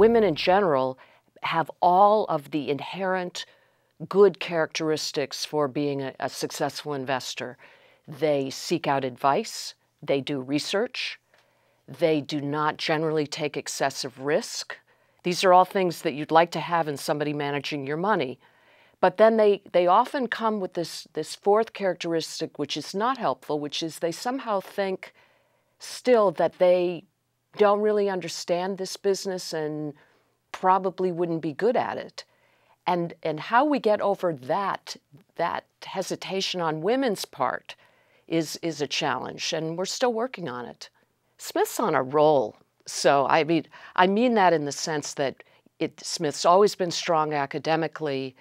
women in general have all of the inherent good characteristics for being a, a successful investor. They seek out advice, they do research, they do not generally take excessive risk. These are all things that you'd like to have in somebody managing your money. But then they, they often come with this, this fourth characteristic, which is not helpful, which is they somehow think still that they don't really understand this business and probably wouldn't be good at it. And, and how we get over that, that hesitation on women's part is, is a challenge, and we're still working on it. Smith's on a roll. So I mean, I mean that in the sense that it, Smith's always been strong academically.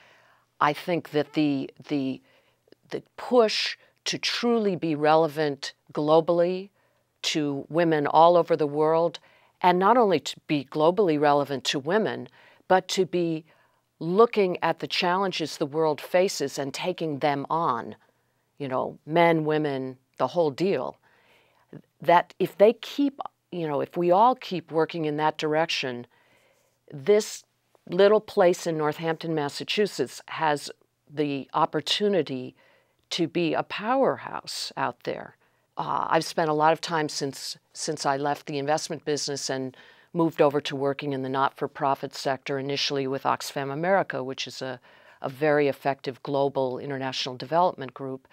I think that the, the, the push to truly be relevant globally to women all over the world, and not only to be globally relevant to women, but to be looking at the challenges the world faces and taking them on, you know, men, women, the whole deal. That if they keep, you know, if we all keep working in that direction, this little place in Northampton, Massachusetts has the opportunity to be a powerhouse out there. Uh, I've spent a lot of time since since I left the investment business and moved over to working in the not-for-profit sector initially with Oxfam America, which is a, a very effective global international development group.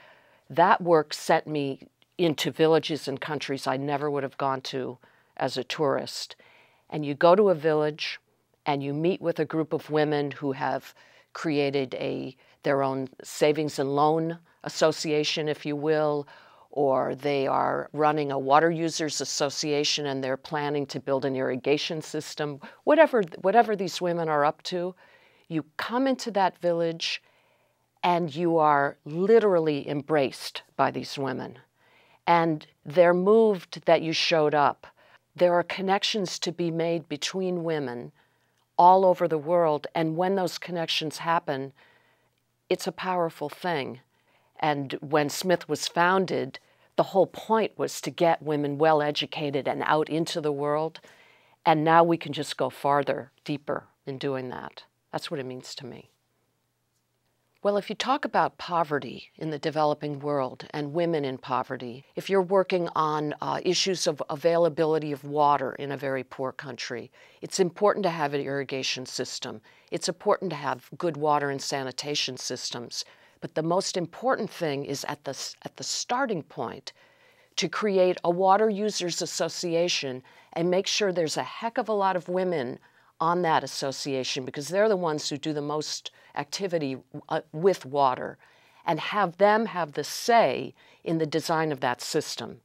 That work sent me into villages and countries I never would have gone to as a tourist. And you go to a village and you meet with a group of women who have created a their own savings and loan association, if you will, or they are running a water users association and they're planning to build an irrigation system, whatever, whatever these women are up to, you come into that village and you are literally embraced by these women. And they're moved that you showed up. There are connections to be made between women all over the world. And when those connections happen, it's a powerful thing. And when Smith was founded, the whole point was to get women well educated and out into the world. And now we can just go farther, deeper in doing that. That's what it means to me. Well, if you talk about poverty in the developing world and women in poverty, if you're working on uh, issues of availability of water in a very poor country, it's important to have an irrigation system. It's important to have good water and sanitation systems. But the most important thing is at the, at the starting point to create a water users association and make sure there's a heck of a lot of women on that association because they're the ones who do the most activity uh, with water and have them have the say in the design of that system.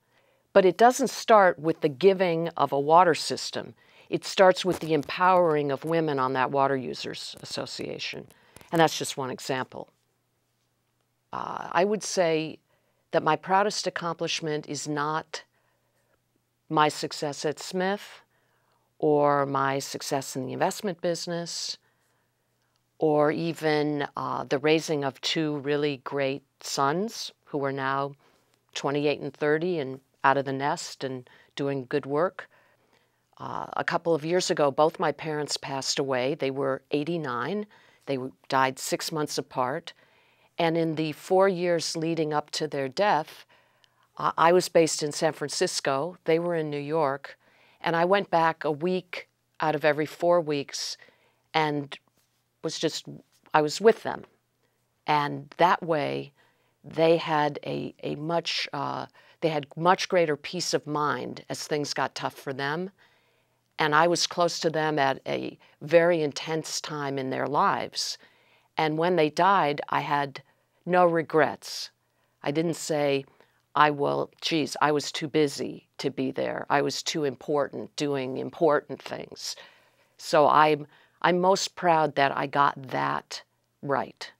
But it doesn't start with the giving of a water system. It starts with the empowering of women on that water users association. And that's just one example. Uh, I would say that my proudest accomplishment is not my success at Smith or my success in the investment business or even uh, the raising of two really great sons who are now 28 and 30 and out of the nest and doing good work. Uh, a couple of years ago, both my parents passed away. They were 89. They died six months apart. And in the four years leading up to their death, I was based in San Francisco, they were in New York, and I went back a week out of every four weeks and was just, I was with them. And that way, they had a, a much, uh, they had much greater peace of mind as things got tough for them. And I was close to them at a very intense time in their lives. And when they died, I had no regrets. I didn't say, I will, geez, I was too busy to be there. I was too important doing important things. So I'm, I'm most proud that I got that right,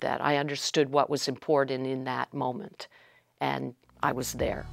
that I understood what was important in that moment, and I was there.